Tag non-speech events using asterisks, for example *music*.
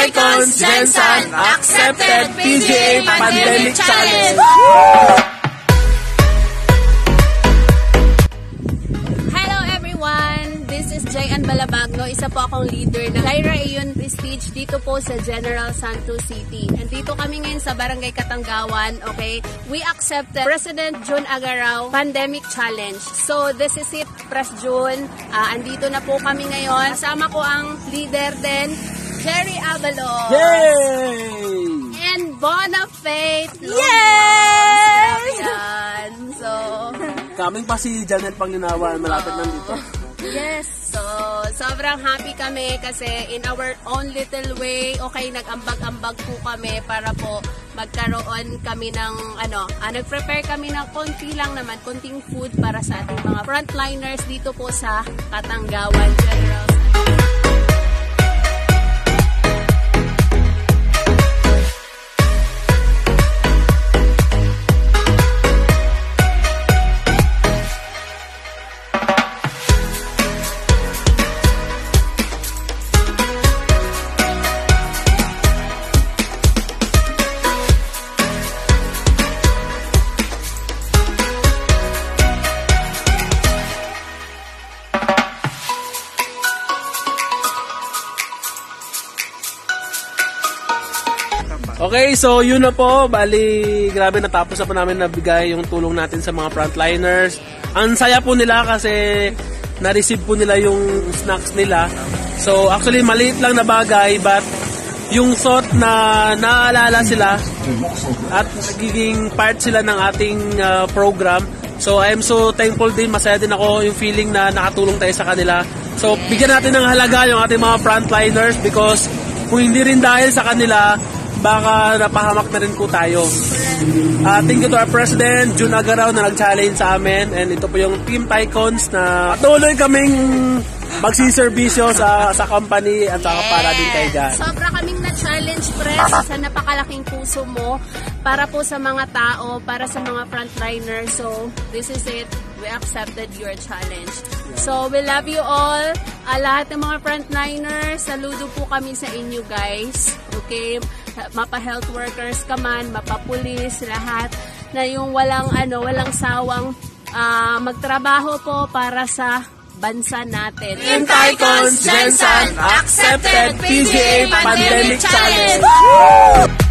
Tycons Jensen accepted PGA Pandemic Challenge. Hello everyone! This is Jayan Balabagno, isa po akong leader ng Lyra Ayon Prestige dito po sa General Santos City. Andito kami ngayon sa Barangay Katanggawan, okay? We accepted President June Agaraw Pandemic Challenge. So this is it, Pres June. Ah, andito na po kami ngayon. Kasama ko ang leader din, Jerry Avalos. Yay! And Bonafate. Yay! Yan. So, Kaming pa si Janel Panginawa, malapit nandito. *laughs* Yes. So, sobrang happy kami kasi in our own little way, okay, nag-ambag-ambag po kami para po magkaroon kami ng, ano, ah, nag-prepare kami ng konti lang naman, konting food para sa ating mga frontliners dito po sa Katanggawan General. Okay, so yun na po. Bali, grabe natapos na po namin nabigay yung tulong natin sa mga frontliners. Ang saya po nila kasi na-receive po nila yung snacks nila. So actually maliit lang na bagay but yung thought na naalala sila at nagiging part sila ng ating uh, program. So I am so thankful din, masaya din ako yung feeling na nakatulong tayo sa kanila. So bigyan natin ng halaga yung ating mga frontliners because kung hindi rin dahil sa kanila, baka napahamak na rin po tayo. Uh, thank you to our President, June Agaraw, na nag-challenge sa amin. And ito po yung Team Tycons na patuloy kaming magsiservisyo sa sa company at saka para din kay God. Sobra kaming na-challenge, press, sa napakalaking puso mo para po sa mga tao, para sa mga frontliners. So, this is it. We accepted your challenge. So, we love you all. Uh, lahat ng mga frontliners, saludo po kami sa inyo guys. Okay? Mapa-health workers ka man, mapa-police, lahat na yung walang ano, walang sawang ah, magtrabaho po para sa bansa natin. Team Tycons Jensen accepted PGA Pandemic Challenge.